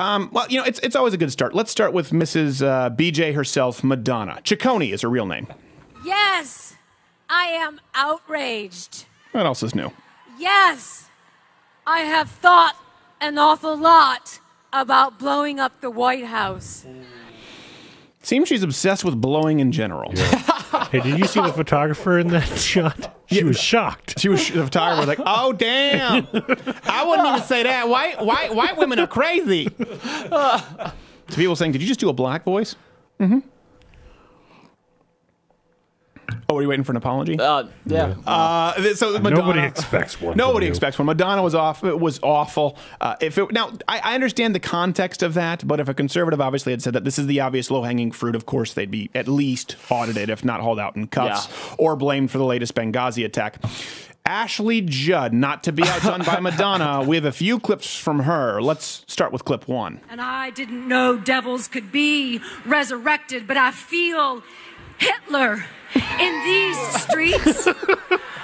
Um, well, you know, it's it's always a good start. Let's start with Mrs. Uh, BJ herself, Madonna. Ciccone is her real name. Yes, I am outraged. What else is new? Yes, I have thought an awful lot about blowing up the White House. Seems she's obsessed with blowing in general. Hey, did you see the photographer in that shot? She was shocked. She was the photographer was like, "Oh damn, I wouldn't even say that. White white white women are crazy." so people saying, "Did you just do a black voice?" Mm-hmm. Oh, are you waiting for an apology? Uh, yeah. Uh, so Madonna, Nobody expects one. Nobody expects one. Madonna was off. It was awful. Uh, if it, now, I, I understand the context of that, but if a conservative obviously had said that this is the obvious low hanging fruit, of course they'd be at least audited, if not hauled out in cuffs, Yeah. or blamed for the latest Benghazi attack. Ashley Judd, not to be outdone by Madonna. We have a few clips from her. Let's start with clip one. And I didn't know devils could be resurrected, but I feel Hitler in these streets.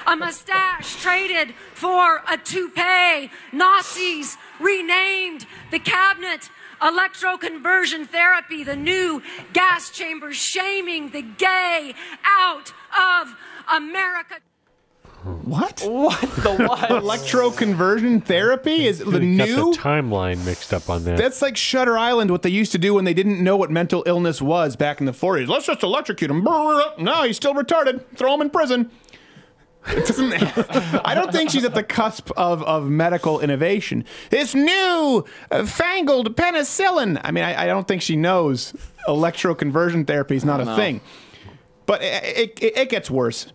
A mustache traded for a toupee. Nazis renamed the cabinet. Electroconversion therapy, the new gas chamber shaming the gay out of America. What? What the what? Electroconversion therapy is the Got new. the timeline mixed up on that. That's like Shutter Island, what they used to do when they didn't know what mental illness was back in the 40s. Let's just electrocute him. No, he's still retarded. Throw him in prison. It doesn't, I don't think she's at the cusp of, of medical innovation. This new uh, fangled penicillin. I mean, I, I don't think she knows electroconversion therapy is not a thing. But it, it, it gets worse.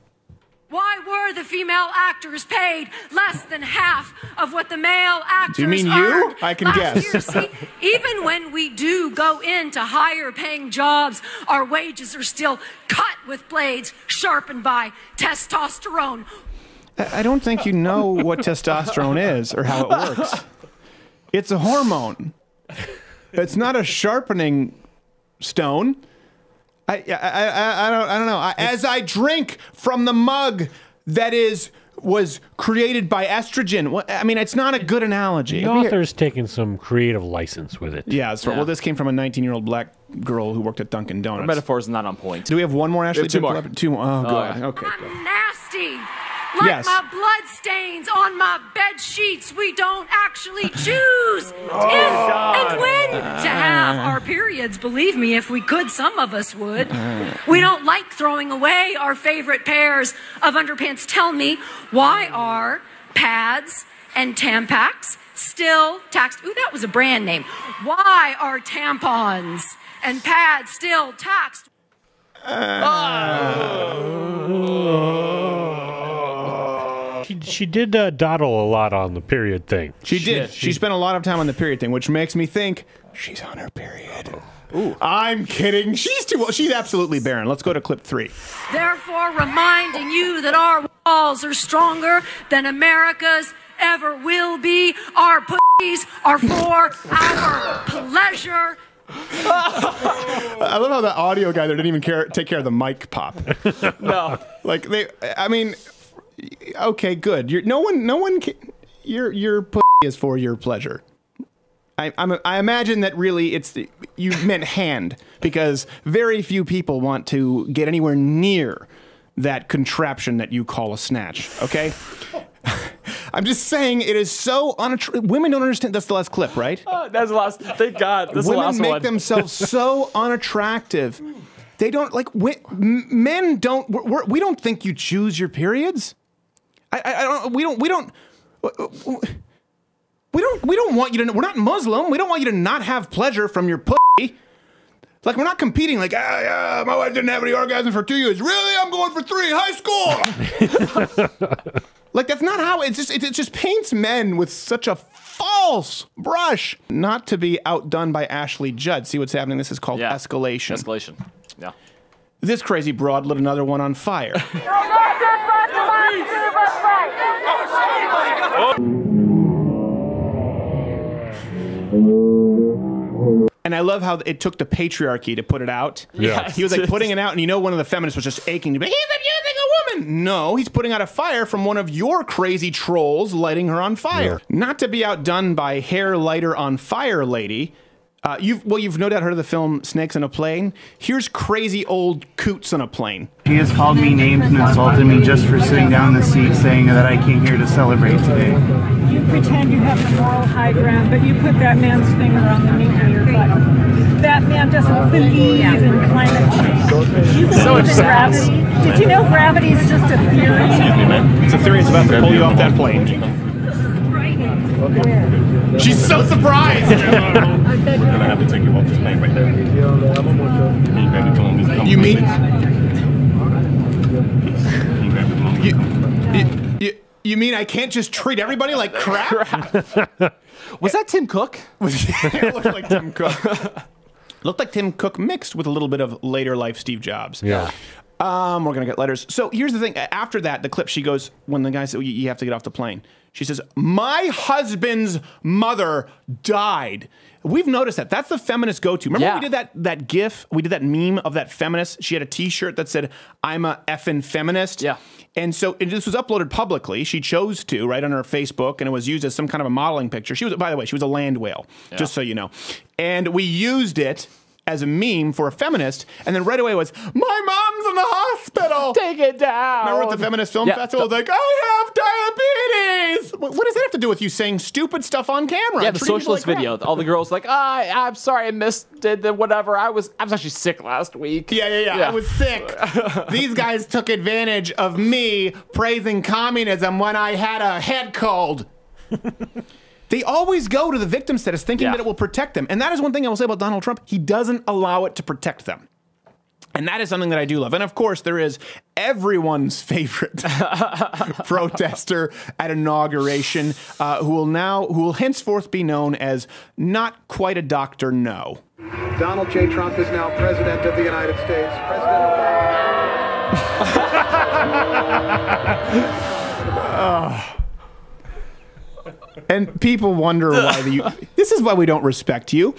Why were the female actors paid less than half of what the male actors Do you mean you? I can guess. Year? See, even when we do go into higher paying jobs, our wages are still cut with blades sharpened by testosterone. I I don't think you know what testosterone is or how it works. It's a hormone. It's not a sharpening stone. I, I, I, I don't, I don't know. I, as I drink from the mug that is was created by estrogen. I mean, it's not a good analogy. the author's taken some creative license with it. Yeah, that's right. Well, this came from a 19 year old black girl who worked at Dunkin' Donuts. Metaphor is not on point. Do we have one more, Ashley? two Judd more. Two more. Oh, oh, God. yeah. Okay. I'm nasty. Like Yes. my blood stains on my bed sheets, we don't actually choose Oh, if and when to have our periods. Believe me, if we could, some of us would. We don't like throwing away our favorite pairs of underpants. Tell me, why are pads and Tampax still taxed? Ooh, that was a brand name. Why are tampons and pads still taxed? Oh. She, she did uh, dawdle a lot on the period thing. She did. She spent a lot of time on the period thing, which makes me think she's on her period. Ooh. I'm kidding. She's too. well. She's absolutely barren. Let's go to clip three. Therefore, reminding you that our walls are stronger than America's ever will be. Our pussies are for our pleasure. I love how the audio guy there didn't even care take care of the mic pop. No. like they. I mean, okay, good. You're no one. No one. Can, your your pussy is for your pleasure. I, I'm, I imagine that really it's you meant hand because very few people want to get anywhere near that contraption that you call a snatch. Okay. I'm just saying it is so unattractive. Women don't understand. That's the last clip, right? Uh, That's the last. Thank God. This is the Women last make one. themselves so unattractive. They don't like men. Don't we're, we're, we don't think you choose your periods. I, I, don't. We don't. We don't. We don't. We don't want you to. Know we're not Muslim. We don't want you to not have pleasure from your pussy. Like we're not competing. Like, ah, yeah, my wife didn't have any orgasm for two years. Really, I'm going for three. High school. like that's not how it's just. It, it just paints men with such a false brush. Not to be outdone by Ashley Judd. See what's happening. This is called Yeah. escalation. Escalation. Yeah. This crazy broad lit another one on fire. And I love how it took the patriarchy to put it out. Yeah. He was like putting it out, and you know, one of the feminists was just aching to be, he's abusing a woman. No, he's putting out a fire from one of your crazy trolls lighting her on fire. Not to be outdone by hair lighter on fire lady. Uh, you've well, you've no doubt heard of the film Snakes on a Plane. Here's crazy old coots on a plane. He has called me names and insulted me just for sitting down in the seat saying that I came here to celebrate today. You pretend you have the moral high ground, but you put that man's finger on the meat in your butt. That man doesn't believe in climate change. You believe in gravity. Did you know gravity is just a theory? Excuse me, man. It's a theory it's about to pull you off that plane. She's so surprised. gonna take you off this plane right there. Can you grab the phone? Just come You mean- Can you grab the phone? you, you, you, you mean I can't just treat everybody like crap? Was that Tim Cook? it looked like Tim Cook. looked like Tim Cook mixed with a little bit of later life Steve Jobs. Yeah. Um, we're gonna get letters. So here's the thing. After that, the clip she goes when the guy said you you have to get off the plane. She says, "My husband's mother died." We've noticed that. That's the feminist go-to. Remember Yeah. we did that that GIF? We did that meme of that feminist. She had a T-shirt that said, "I'm a effing feminist." Yeah. And so and this was uploaded publicly. She chose to, right on her Facebook, and it was used as some kind of a modeling picture. She was, by the way, she was a land whale, just so you know. And we used it as a meme for a feminist, and then right away was, "My mom's in the hospital." Take it down. Remember at the feminist film Yeah, festival, like, I have diabetes. What, what does that have to do with you saying stupid stuff on camera? Yeah, the socialist like crap? video. All the girls like, ah, I'm sorry, I missed it. The whatever. I was, I was actually sick last week. Yeah, yeah, yeah, I was sick. These guys took advantage of me praising communism when I had a head cold. they always go to the victim status thinking Yeah. that it will protect them. And that is one thing I will say about Donald Trump. He doesn't allow it to protect them. And that is something that I do love. And of course, there is everyone's favorite protester at inauguration, uh, who will now, who will henceforth be known as not quite a doctor, no. Donald J. Trump is now President of the United States. President Obama. And people wonder why the, you. This is why we don't respect you.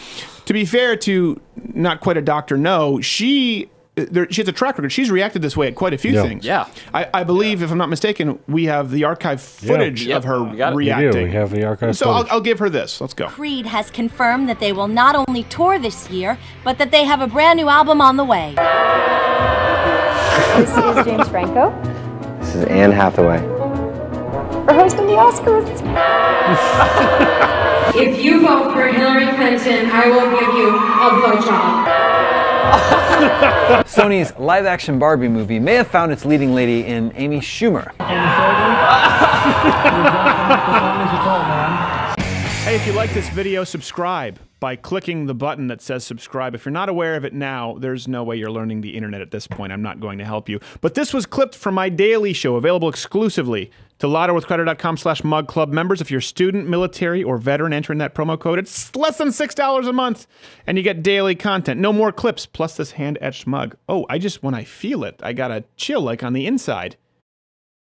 To be fair to not quite a doctor, no, she. There, she has a track record. She's reacted this way at quite a few Yeah. things. Yeah. I, I believe, if I'm not mistaken, we have the archive footage Yep, of her we got it. We do. We reacting. We have the archive So I'll. I'll give her this. Let's go. Creed has confirmed that they will not only tour this year, but that they have a brand new album on the way. This is James Franco This is Anne Hathaway. We're hosting the Oscars. If you vote for Hillary Clinton, I will give you a blowjob. Sony's live action Barbie movie may have found its leading lady in Amy Schumer. Hey, if you like this video, subscribe by clicking the button that says subscribe. If you're not aware of it now, there's no way you're learning the internet at this point. I'm not going to help you. But this was clipped from my daily show, available exclusively to louderwithcrowder.com slash mug club members. If you're a student, military, or veteran, enter in that promo code. It's less than $6 a month, and you get daily content. No more clips, plus this hand-etched mug. Oh, I just, when I feel it, I got a chill like on the inside.